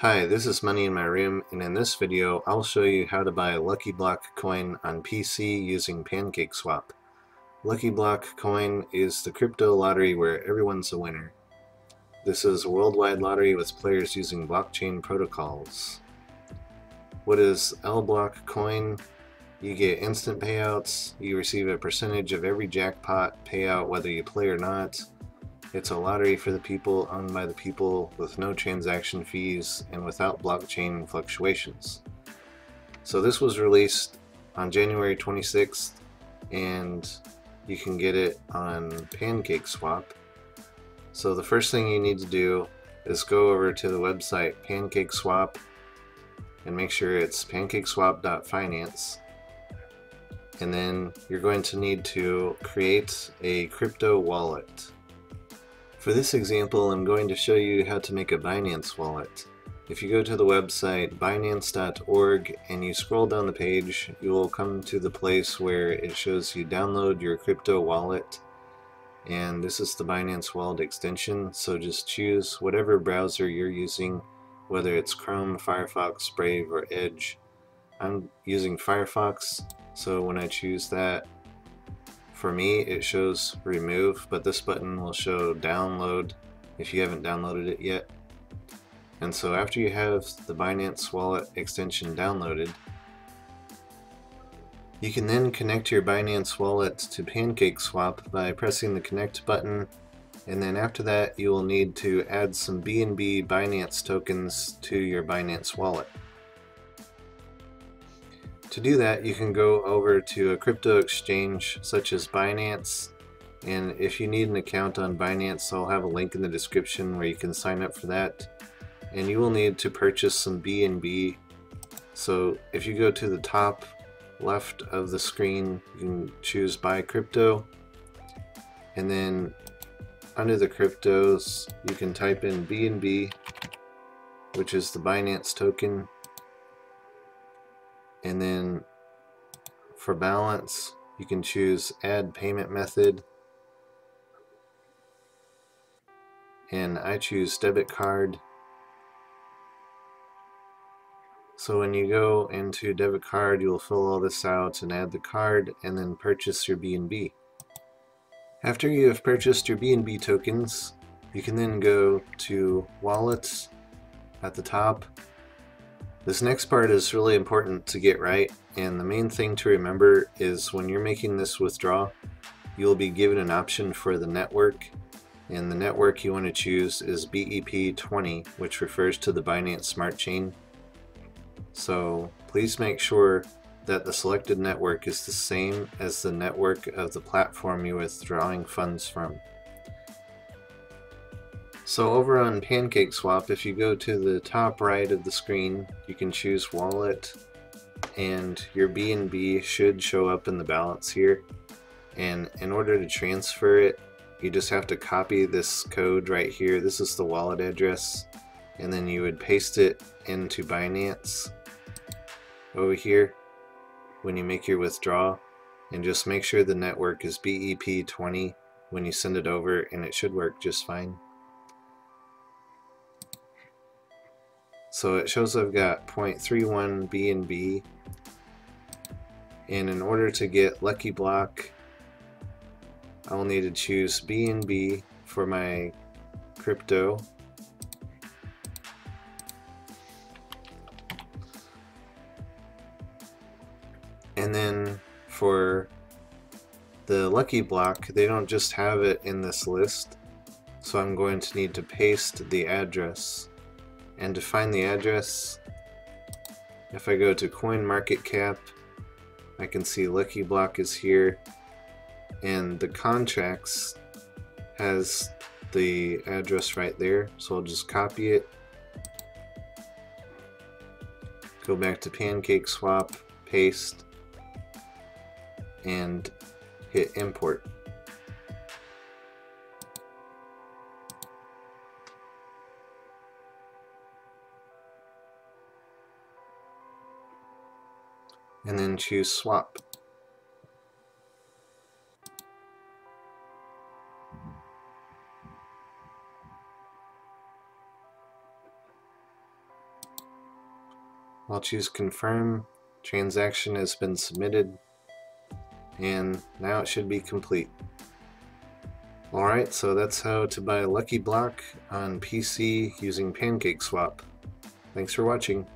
Hi, this is Money in My Room, and in this video I'll show you how to buy Lucky Block coin on PC using PancakeSwap. Lucky Block coin is the crypto lottery where everyone's a winner. This is a worldwide lottery with players using blockchain protocols. What is L-Block coin? You get instant payouts, you receive a percentage of every jackpot payout whether you play or not, it's a lottery for the people, owned by the people, with no transaction fees and without blockchain fluctuations. So this was released on January 26th and you can get it on PancakeSwap. So the first thing you need to do is go over to the website PancakeSwap and make sure it's pancakeswap.finance and then you're going to need to create a crypto wallet. For this example, I'm going to show you how to make a Binance wallet. If you go to the website binance.org and you scroll down the page, you will come to the place where it shows you download your crypto wallet. And this is the Binance Wallet extension, so just choose whatever browser you're using, whether it's Chrome, Firefox, Brave, or Edge. I'm using Firefox, so when I choose that, for me, it shows remove, but this button will show download if you haven't downloaded it yet. And so after you have the Binance Wallet extension downloaded, you can then connect your Binance Wallet to PancakeSwap by pressing the connect button and then after that you will need to add some BNB Binance tokens to your Binance wallet. To do that, you can go over to a crypto exchange such as Binance. And if you need an account on Binance, I'll have a link in the description where you can sign up for that. And you will need to purchase some BNB. So if you go to the top left of the screen, you can choose buy crypto. And then under the cryptos, you can type in BNB, which is the Binance token and then for balance you can choose add payment method. And I choose debit card. So when you go into debit card you'll fill all this out and add the card and then purchase your BNB after you have purchased your BNB tokens you can then go to wallets at the top this next part is really important to get right, and the main thing to remember is when you're making this withdrawal, you'll be given an option for the network, and the network you want to choose is BEP20, which refers to the Binance Smart Chain. So please make sure that the selected network is the same as the network of the platform you're withdrawing funds from. So over on PancakeSwap, if you go to the top right of the screen, you can choose wallet and your BNB should show up in the balance here. And in order to transfer it, you just have to copy this code right here. This is the wallet address. And then you would paste it into Binance over here when you make your withdrawal. And just make sure the network is BEP20 when you send it over and it should work just fine. So it shows I've got 0.31 BNB. And B. And in order to get Lucky Block, I'll need to choose BNB for my crypto. And then for the Lucky Block, they don't just have it in this list. So I'm going to need to paste the address and to find the address, if I go to coin market cap, I can see Lucky Block is here, and the contracts has the address right there, so I'll just copy it, go back to Pancake Swap, paste, and hit import. And then choose swap. I'll choose confirm. Transaction has been submitted. And now it should be complete. Alright, so that's how to buy a Lucky Block on PC using PancakeSwap. Thanks for watching.